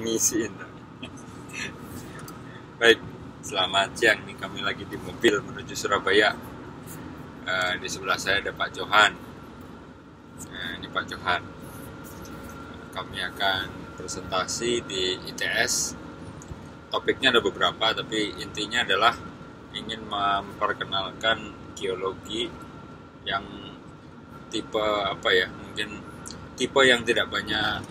ngisiin baik selamat siang. Nih kami lagi di mobil menuju Surabaya. Eh, di sebelah saya ada Pak Johan. Nah, ini Pak Johan. Kami akan presentasi di ITS topiknya ada beberapa tapi intinya adalah ingin memperkenalkan geologi yang tipe apa ya mungkin tipe yang tidak banyak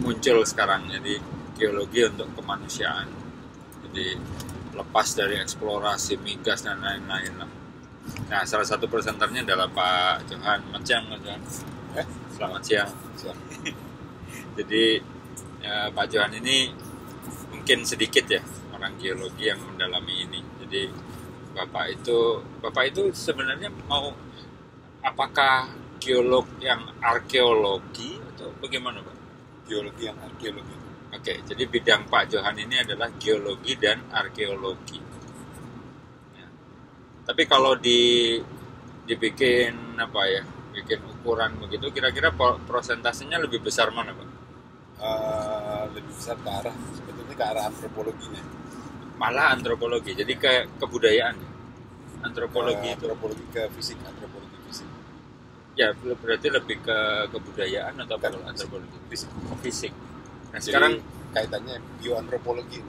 muncul sekarang. Jadi geologi untuk kemanusiaan. Jadi lepas dari eksplorasi migas dan lain-lain lah. Nah salah satu presenternya adalah Pak Johan. Mas Johan. Eh? selamat siang. Jadi ya, Pak Johan ini mungkin sedikit ya orang geologi yang mendalami ini. Jadi Bapak itu Bapak itu sebenarnya mau apakah geolog yang arkeologi atau bagaimana Pak? Geologi yang arkeologi Oke, jadi bidang Pak Johan ini adalah geologi dan arkeologi. Ya. Tapi kalau di dibikin apa ya, bikin ukuran begitu, kira-kira prosentasenya lebih besar mana, Pak? Eh, lebih besar ke arah sebetulnya ke arah antropologinya Malah antropologi, jadi ke kebudayaan. Antropologi itu, antropologi ke fisik antropologi ya berarti lebih ke kebudayaan atau kalau antropologi? fisik Oh, fisik. Nah, Jadi, sekarang kaitannya bioantropologi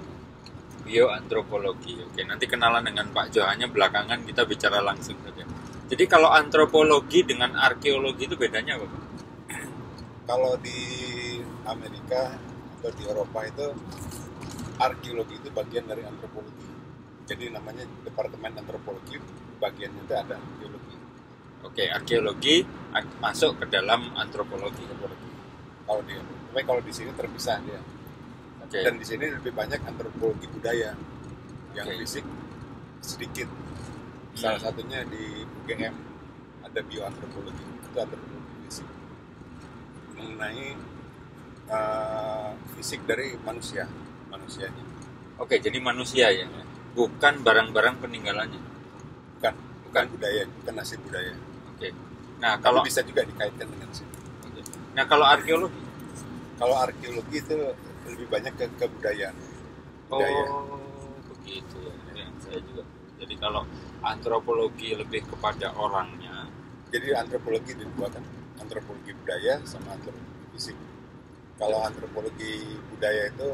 bioantropologi. Oke, nanti kenalan dengan Pak Johannya belakangan kita bicara langsung saja. Jadi kalau antropologi dengan arkeologi itu bedanya apa? Pak? kalau di Amerika atau di Eropa itu arkeologi itu bagian dari antropologi jadi namanya departemen antropologi bagiannya itu ada arkeologi Oke, arkeologi masuk ke dalam antropologi. antropologi kalau di tapi kalau di sini terpisah dia. Oke. dan di sini lebih banyak antropologi budaya yang Oke. fisik sedikit. Salah satunya di UGM ada bioantropologi. Itu antropologi fisik. Mengenai uh, fisik dari manusia manusianya. Oke, jadi manusia ya, bukan barang-barang peninggalannya. bukan. Bukan. bukan budaya bukan hasil budaya Oke. Nah kalau bisa juga dikaitkan dengan situ Oke. nah kalau arkeologi, kalau arkeologi itu lebih banyak ke kebudayaan budaya oh begitu ya. Ya, saya juga. Jadi kalau antropologi lebih kepada orangnya. jadi antropologi di dua kan antropologi budaya sama antropologi fisik kalau antropologi budaya itu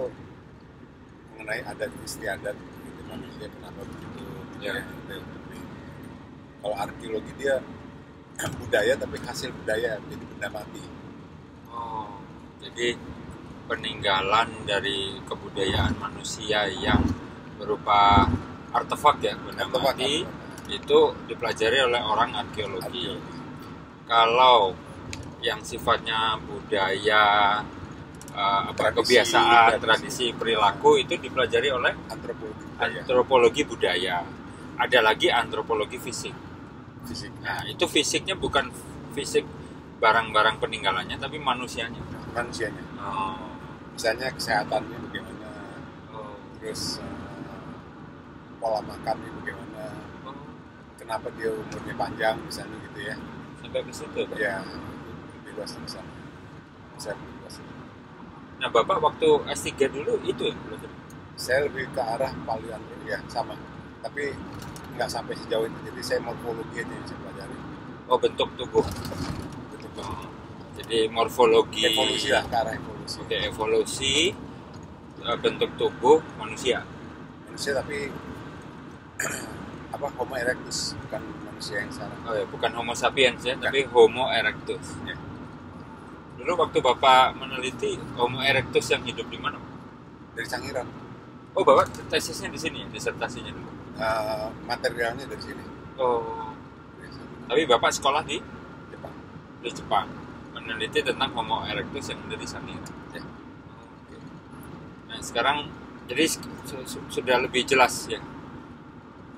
mengenai adat istiadat gitu manusia kenapa begitu Ya. itu. kalau arkeologi dia budaya tapi hasil budaya jadi benda mati Oh, jadi peninggalan dari kebudayaan manusia yang berupa artefak ya benda Artefak, mati artefak. itu dipelajari oleh orang arkeologi. arkeologi Kalau yang sifatnya budaya eh, apa Tradisi, kebiasaan, tradisi. tradisi, perilaku itu dipelajari oleh antropologi budaya antropologi budaya. Ada lagi antropologi fisik. Fisik Nah, itu fisiknya bukan fisik barang-barang peninggalannya tapi manusianya. manusianya Oh. misalnya kesehatannya bagaimana Oh. terus eh, pola makannya bagaimana Oh. kenapa dia umurnya panjang misalnya gitu ya sampai ke situ Pak. ya lebih luas di sana bisa lebih luas nah bapak waktu S3 dulu itu ya saya lebih ke arah paleontologi ya sama tapi nggak sampai sejauh itu jadi saya morfologi aja yang saya pelajari. Oh bentuk tubuh. Betul Oh. jadi morfologi. Evolusi lah ke arah evolusi. Oke evolusi eh, bentuk tubuh manusia. Manusia tapi apa Homo erectus bukan manusia yang sekarang. Oh ya bukan Homo sapiens ya Bukan. tapi Homo erectus. Ya. dulu waktu bapak meneliti Homo erectus yang hidup di mana? Dari Sangiran oh bapak tesisnya di sini ya disertasinya dulu Eh, materialnya dari sini oh dari tapi bapak sekolah di Jepang di Jepang meneliti tentang Homo erectus yang ada di sana. Ya. Oke. Nah sekarang jadi su- su- sudah lebih jelas ya.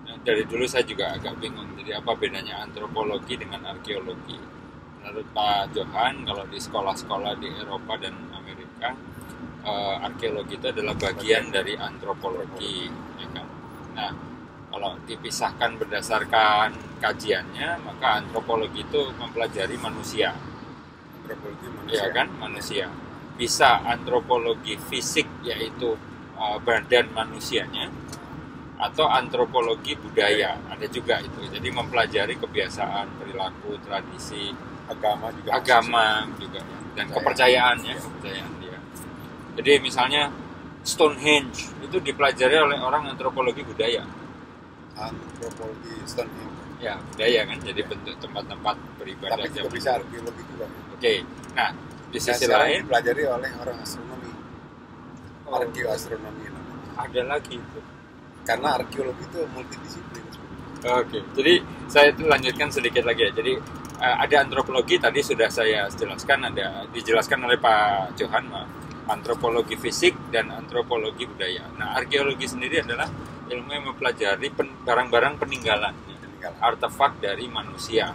Nah, dari dulu saya juga agak bingung. Jadi apa bedanya antropologi dengan arkeologi? Menurut Pak Johan, kalau di sekolah-sekolah di Eropa dan Amerika, eh, arkeologi itu adalah bagian dari antropologi, ya kan? Nah, kalau dipisahkan berdasarkan kajiannya, maka antropologi itu mempelajari manusia, antropologi manusia. Ya kan? Manusia. bisa antropologi fisik yaitu uh, badan manusianya atau antropologi budaya. Ada juga itu. Jadi mempelajari kebiasaan perilaku tradisi agama juga agama juga. Ya. dan kepercayaan. ya kepercayaan dia. Jadi misalnya Stonehenge itu dipelajari oleh orang antropologi budaya antropologi Stonehenge ya budaya kan jadi bentuk tempat-tempat beribadah tapi juga bisa arkeologi juga. Oke nah di sisi sekarang lain? dipelajari oleh orang astronomi. Oh, arkeoastronomi namanya. Ada lagi itu? Karena arkeologi itu multidisiplin. Oke, jadi saya itu lanjutkan sedikit lagi ya. Jadi eh, ada antropologi tadi sudah saya jelaskan, ada dijelaskan oleh Pak Johan, maaf. antropologi fisik dan antropologi budaya. Nah, arkeologi sendiri adalah ilmu yang mempelajari pen- barang-barang peninggalan, ya, peninggalan artefak dari manusia.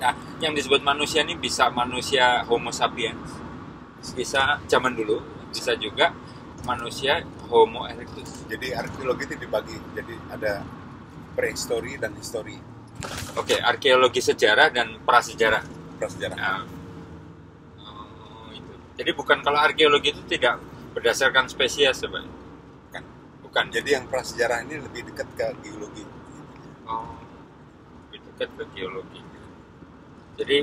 Nah, yang disebut manusia ini bisa manusia Homo sapiens, bisa zaman dulu, bisa juga manusia Homo erectus. jadi arkeologi itu dibagi jadi ada prehistory dan histori Oke, arkeologi sejarah dan prasejarah. prasejarah Nah, oh, itu. Jadi bukan kalau arkeologi itu tidak berdasarkan spesies, Pak? Bukan. Jadi yang prasejarah ini lebih dekat ke geologi Oh, lebih dekat ke geologi. Jadi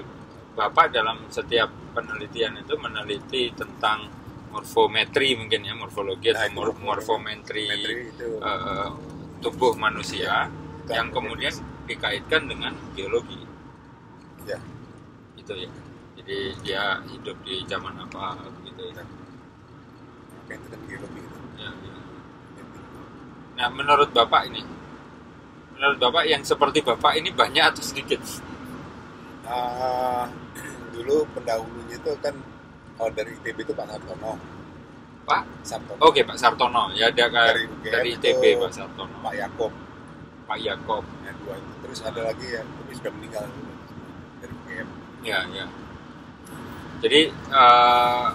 Bapak dalam setiap penelitian itu meneliti tentang morfometri mungkin ya, morfologi Nah, atau itu mor- morfometri itu eh, tubuh manusia Itu yang kemudian dikaitkan dengan geologi. Ya. Itu ya. Jadi dia hidup di zaman apa gitu ya. Itu kan geologi itu Ya, ya. Nah, menurut Bapak ini, menurut Bapak yang seperti Bapak ini banyak atau sedikit? Ah, dulu pendahulunya itu kan kalau dari ITB itu Pak Sartono Pak? Sartono Oke, Pak Sartono. Ya ada kan Dari dari, ITB itu Pak Sartono. Pak Yakob Pak Yakob. ya dua itu terus ada lagi yang tapi sudah meninggal dari UGM Ya, ya. Jadi eh,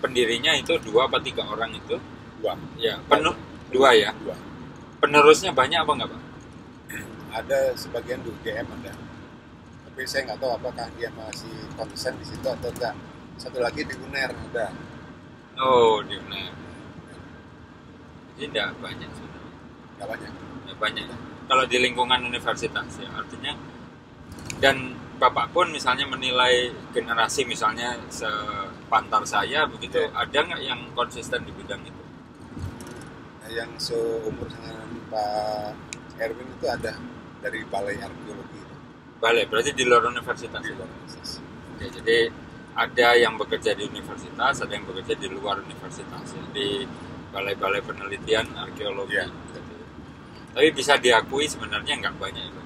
pendirinya itu dua apa tiga orang itu? dua Ya, penuh dua ya. dua Penerusnya banyak apa enggak, Pak? ada sebagian di UGM ada tapi saya nggak tahu apakah dia masih konsen di situ atau enggak satu lagi di UNER ada Oh, di mana? Jadi tidak banyak sebenarnya. nggak banyak Ya, banyak. Kalau di lingkungan universitas ya, artinya dan Bapak pun misalnya menilai generasi misalnya sepantar saya begitu, Ya. ada nggak yang konsisten di bidang itu? Yang seumur dengan Pak Erwin itu ada dari Balai Arkeologi Balik, berarti di luar universitas. di ya? luar universitas. Oke, jadi ada yang bekerja di universitas, ada yang bekerja di luar universitas, ya, di balai-balai penelitian arkeologi. Gitu. Tapi bisa diakui sebenarnya nggak banyak itu.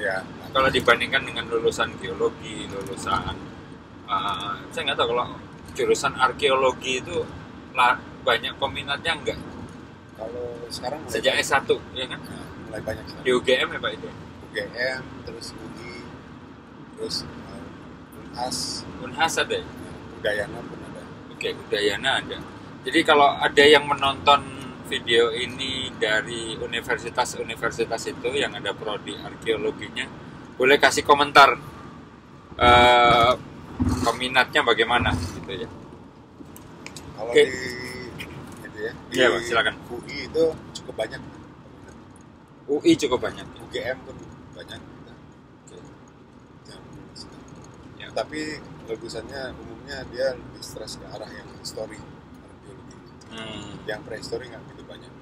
ya Kalau dibandingkan dengan lulusan geologi, lulusan, uh, saya nggak tahu kalau jurusan arkeologi itu lah, banyak peminatnya nggak kalau sekarang sejak banyak, S1 ya kan nah, mulai banyak sekarang. di UGM ya Pak itu UGM terus UI terus uh, Unhas Unhas ada ya? Udayana pun ada Oke, Udayana ada. Jadi kalau ada yang menonton video ini dari universitas-universitas itu yang ada prodi arkeologinya, boleh kasih komentar eh, peminatnya bagaimana gitu ya. kalau Oke. di ya di Iya, Pak, silakan. UI itu cukup banyak UI cukup banyak. UGM pun banyak Oke. suka. Ya. tapi lulusannya umumnya dia lebih stres ke arah yang histori arkeologi Hmm, yang prehistori nggak begitu banyak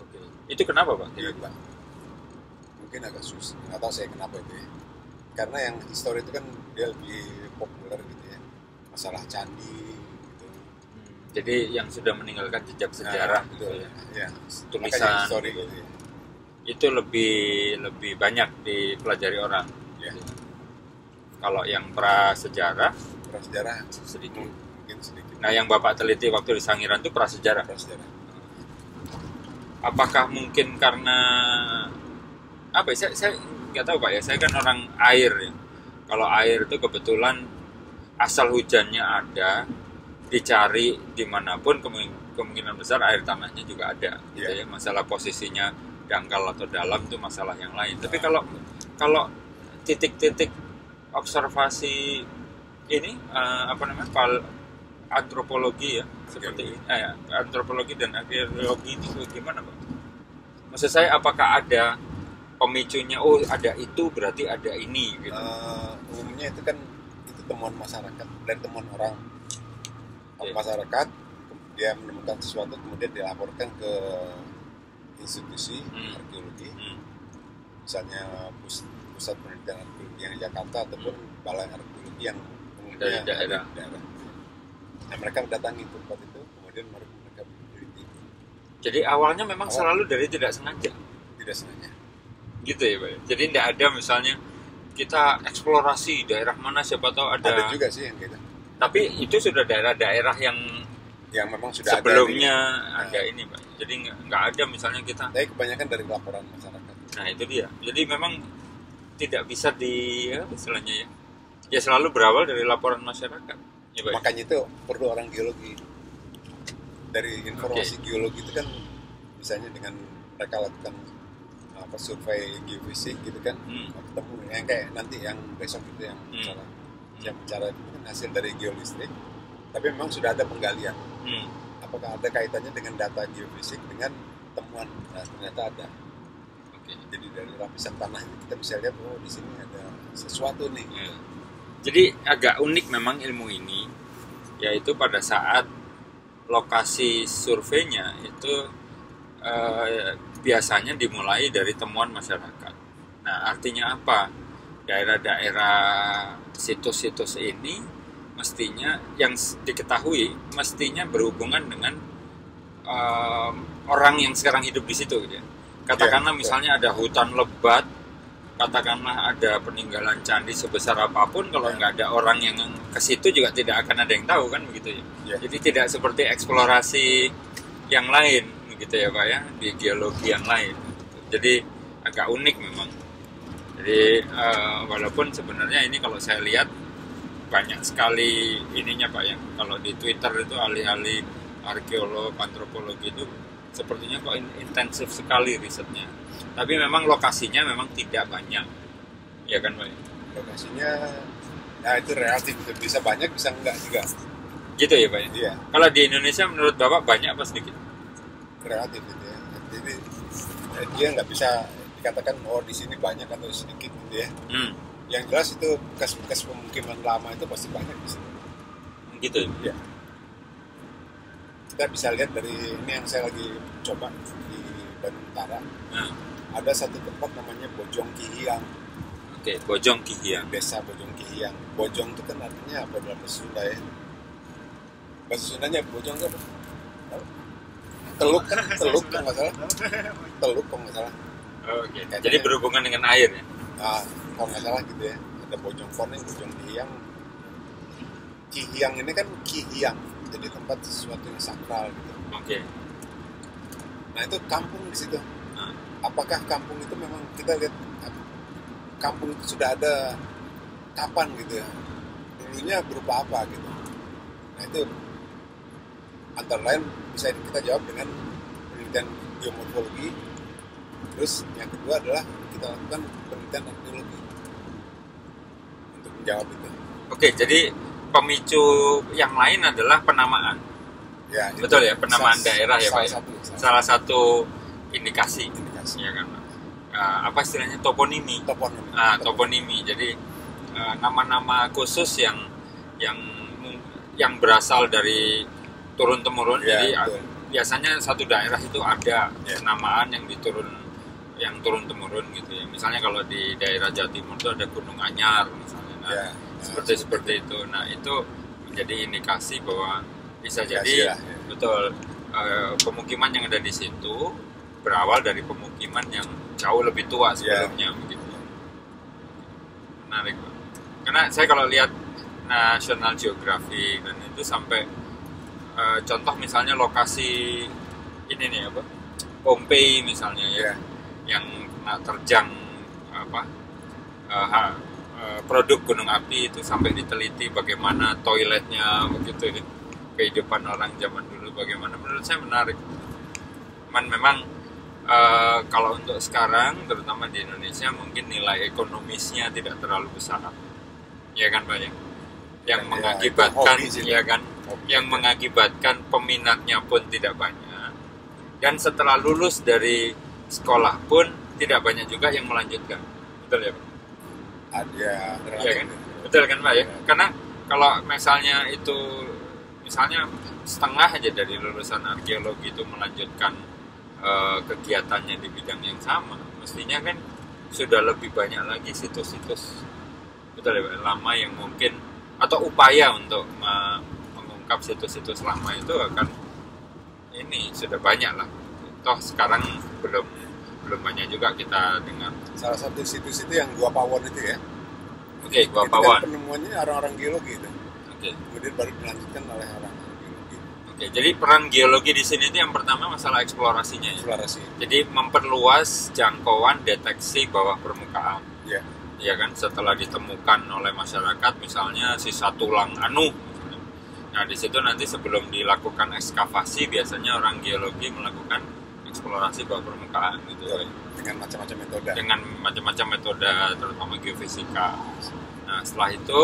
oke. Itu kenapa Pak? Iya, Pak. mungkin agak susah nggak tahu saya kenapa itu ya karena yang histori itu kan dia lebih populer gitu ya masalah candi gitu Jadi yang sudah meninggalkan jejak sejarah Nah, gitu ya. ya Tulisan gitu. gitu ya Itu lebih lebih banyak dipelajari orang. Ya. Kalau yang prasejarah prasejarah sedikit. mungkin sedikit Nah, yang Bapak teliti waktu di Sangiran itu prasejarah. prasejarah Apakah mungkin karena apa ya? Saya, saya nggak tahu Pak ya. Saya kan orang air ya. Kalau air itu kebetulan asal hujannya ada, dicari di mana pun kemungkinan, kemungkinan besar air tanahnya juga ada. Gitu ya. Iya. Masalah posisinya dangkal atau dalam itu masalah yang lain. Tapi kalau kalau titik-titik observasi ini eh, apa namanya pal- antropologi ya seperti ini eh, antropologi dan arkeologi ini gimana pak? Maksud saya apakah ada pemicunya? Oh ada itu berarti ada ini gitu. Eh, umumnya itu kan itu temuan masyarakat dan temuan orang Oke. masyarakat dia menemukan sesuatu kemudian dilaporkan ke institusi Hmm. arkeologi Hmm. misalnya pus- pusat penelitian arkeologi yang di Jakarta ataupun balai arkeologi yang Dari daerah. daerah. Nah mereka mendatangi tempat itu kemudian mereka mereka meneliti Jadi awalnya memang Awal. selalu dari tidak sengaja tidak sengaja. gitu ya pak. Jadi tidak ada misalnya kita eksplorasi daerah mana siapa tahu ada. Ada juga sih yang gitu Tapi itu sudah daerah-daerah yang yang memang sudah sebelumnya ada. ada, ini pak. Jadi nggak ada misalnya kita. Di, tapi kebanyakan dari laporan masyarakat. Nah itu dia. Jadi memang tidak bisa di ya, istilahnya ya. Ya selalu berawal dari laporan masyarakat. Ya, Pak. Makanya itu perlu orang geologi. Dari informasi geologi itu kan misalnya dengan mereka lakukan apa survei geofisik gitu kan Hmm. ketemu yang kayak nanti yang besok itu yang Hmm. bicara yang bicara itu kan hasil dari geolistrik tapi memang sudah ada penggalian Hmm. apakah ada kaitannya dengan data geofisik dengan temuan nah ternyata ada Oke. jadi dari lapisan tanah itu kita bisa lihat oh di sini ada sesuatu nih Ya. Jadi agak unik memang ilmu ini, yaitu pada saat lokasi surveinya itu eh, biasanya dimulai dari temuan masyarakat. Nah, artinya apa? Daerah-daerah situs-situs ini mestinya yang diketahui mestinya berhubungan dengan em, orang yang sekarang hidup di situ gitu ya. Katakanlah betul. misalnya ada hutan lebat katakanlah ada peninggalan candi sebesar apa pun kalau Ya. nggak ada orang yang ke situ juga tidak akan ada yang tahu kan begitu ya. Ya. Jadi tidak seperti eksplorasi yang lain begitu ya Pak ya di geologi yang lain. Jadi agak unik memang. Jadi eh, walaupun sebenarnya ini kalau saya lihat banyak sekali ininya Pak ya. Kalau di Twitter itu alih-alih arkeolog, antropologi itu sepertinya kok in- intensif sekali risetnya. Tapi memang lokasinya memang tidak banyak. Ya kan Pak? lokasinya nah itu relatif bisa banyak bisa enggak juga Gitu ya Pak ya. iya Kalau di Indonesia menurut Bapak banyak apa sedikit? relatif gitu ya jadi dia nggak bisa dikatakan oh di sini banyak atau sedikit gitu ya. Hmm, yang jelas itu bekas-bekas pemukiman lama itu pasti banyak di sini. Gitu ya. Iya. kita bisa lihat dari ini yang saya lagi coba di Bandung Utara Nah, ada satu tempat namanya Bojong Kihiang. Oke, Bojong Kihiang. desa Bojong Kihiang. Bojong itu kan artinya apa dalam bahasa Sunda ya? Bahasa Sundanya Bojong itu apa? Teluk kan teluk kalau nggak salah. Teluk kalau nggak salah Oh, Oke. Jadi berhubungan dengan air ya. Ah, kalau nggak salah gitu ya ada bojong koneng bojong kihiang kihiang ini kan kihiang jadi tempat sesuatu yang sakral gitu Oke. nah itu kampung di situ Nah. apakah kampung itu memang kita lihat kampung itu sudah ada kapan gitu ya dulunya berupa apa gitu nah itu antara lain bisa kita jawab dengan penelitian geomorfologi terus yang kedua adalah kita lakukan penelitian arkeologi untuk menjawab itu Oke, jadi pemicu yang lain adalah penamaan. ya Betul ya, penamaan salah- daerah ya, Pak, salah ya? satu salah Salah satu indikasi, indikasi ya kan? Pak? Ah, apa istilahnya toponimi? toponim Ah, toponimi. Jadi eh, nama-nama khusus yang yang yang berasal dari turun temurun. Ya, jadi betul. biasanya satu daerah itu ada Ya. penamaan yang diturun yang turun temurun gitu ya. Misalnya kalau di daerah Jawa Timur itu ada Gunung Anyar misalnya. Nah, ya seperti seperti itu. Nah, itu menjadi indikasi bahwa bisa jadi lah, ya. betul eh, pemukiman yang ada di situ berawal dari pemukiman yang jauh lebih tua sebelumnya begitu. Menarik, Pak. Karena saya kalau lihat National Geographic dan itu sampai eh, contoh misalnya lokasi ini nih apa? Pompei misalnya ya ya yang kena terjang apa ha- eh, produk gunung api itu sampai diteliti bagaimana toiletnya begitu ya. Kehidupan orang zaman dulu bagaimana. Menurut saya menarik. Cuman memang eh, kalau untuk sekarang terutama di Indonesia mungkin nilai ekonomisnya tidak terlalu besar. Ya kan pak ya? Yang Ya, mengakibatkan hobi sih. ya kan? Yang mengakibatkan peminatnya pun tidak banyak. Dan setelah lulus dari sekolah pun tidak banyak juga yang melanjutkan betul ya Pak? ada Iya kan? Betul kan Pak ya? Karena kalau misalnya itu misalnya setengah aja dari lulusan arkeologi itu melanjutkan eh, kegiatannya di bidang yang sama, mestinya kan sudah lebih banyak lagi situs-situs betul ya Pak? lama yang mungkin atau upaya untuk me- mengungkap situs-situs lama itu akan ini sudah banyak lah. Toh sekarang belum belum banyak juga kita dengar. salah satu situs itu yang gua pawon itu ya Oke, gua itu pawon. kan penemuannya orang-orang geologi itu Oke. kemudian baru dilanjutkan oleh orang geologi Oke, jadi peran geologi di sini itu yang pertama masalah eksplorasinya ya. eksplorasi Jadi memperluas jangkauan deteksi bawah permukaan. ya Ya kan, setelah ditemukan oleh masyarakat misalnya sisa tulang anu. Nah, di situ nanti sebelum dilakukan ekskavasi biasanya orang geologi melakukan eksplorasi bawah permukaan gitu ya. dengan macam-macam metode Dengan macam-macam metode terutama geofisika. Nah, setelah itu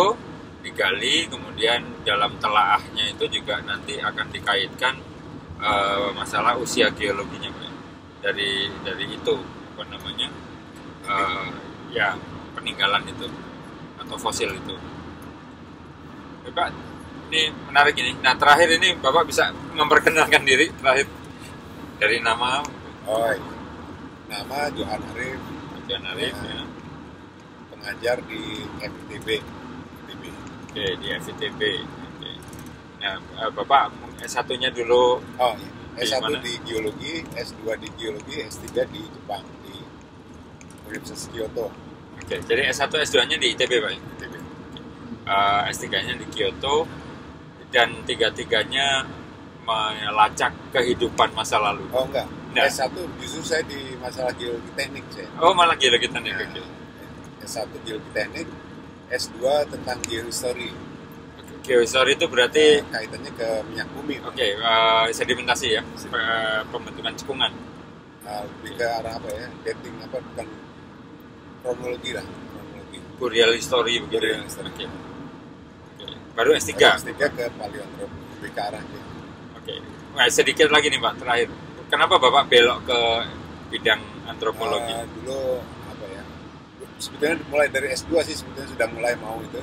digali kemudian dalam telaahnya itu juga nanti akan dikaitkan eh, masalah usia geologinya Pak. dari dari itu apa namanya eh, ya peninggalan itu atau fosil itu Bapak ini menarik ini nah terakhir ini Bapak bisa memperkenalkan diri terakhir dari nama oh iya. nama Johan Arif Bagian Arif ya. pengajar di FTB FTB Oke, di FITB. Oke. Nah, eh, Bapak S1-nya dulu oh iya. Di S1 mana? di geologi S2 di geologi S3 di Jepang di Universitas Kyoto Oke, jadi S1 S2-nya di ITB, Pak. FTB Eh, S3-nya di Kyoto dan tiga-tiganya melacak kehidupan masa lalu. oh enggak Enggak. S1 justru saya di masalah geologi teknik saya Oh, malah kita nih. Nah, Oke. S1 geologi teknik, S2 tentang geohistory. Geohistory itu berarti Nah, kaitannya ke minyak bumi. Oke, eh, sedimentasi ya, eh, pembentukan cekungan. Nah, lebih ke arah apa ya? Dating apa bukan kronologi lah, kronologi. Burial history begitu. ya? Burial history. Oke. Oke. Baru S3. S3 ke paleontologi, lebih ke arah gitu. Oke. Nah, sedikit lagi nih Pak terakhir. Kenapa Bapak belok ke bidang antropologi? Eh, dulu apa ya? Sebetulnya mulai dari S2 sih sebetulnya sudah mulai mau itu.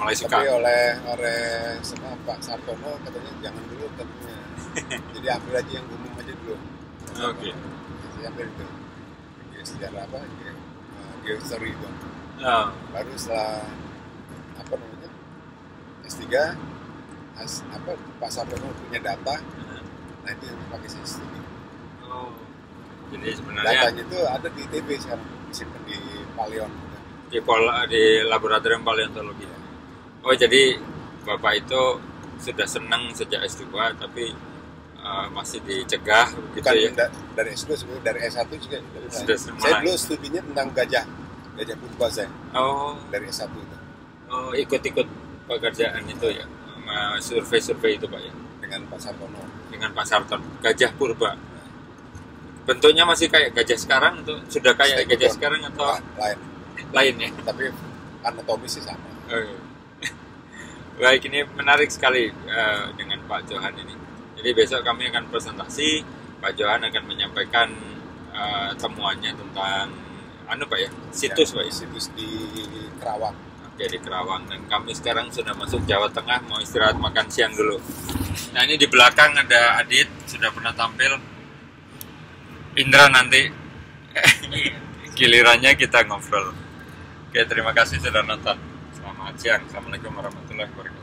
Mulai Tapi suka. oleh oleh sama Pak Sartono katanya jangan dulu katanya. Jadi ambil aja yang umum aja dulu. Oke. Saya ambil itu. Ya, sejarah apa? Ya, eh, geohistory itu. Oh, baru setelah apa namanya S3 as, apa Pak Sartono punya data nah itu yang pakai studi oh. Jadi sebenarnya datanya itu ada di ITB sekarang disimpan di Paleon di, pol- di laboratorium paleontologi. Oh jadi Bapak itu sudah senang sejak S2 tapi eh, masih dicegah gitu bukan ya. da- dari S2 sebenarnya dari S1 juga dari Sudah mulai. saya dulu studinya tentang gajah gajah purba saya Oh, dari S1 itu oh ikut-ikut pekerjaan itu ya. Survei-survei itu Pak ya. dengan Pak Sartono Dengan Pak Sarton. Gajah purba. Bentuknya masih kayak gajah sekarang atau sudah kayak Stegodon. gajah sekarang atau lain lain ya? tapi anatomis sih sama Oke. Baik, ini menarik sekali eh, dengan Pak Johan ini. Jadi besok kami akan presentasi, Pak Johan akan menyampaikan eh, temuannya tentang anu Pak ya, situs Pak ya. situs di Kerawang Di Kerawang dan kami sekarang sudah masuk Jawa Tengah mau istirahat makan siang dulu. Nah ini di belakang ada Adit sudah pernah tampil. Indra nanti gilirannya kita ngobrol. Oke terima kasih sudah nonton. Selamat siang. Assalamualaikum warahmatullahi wabarakatuh.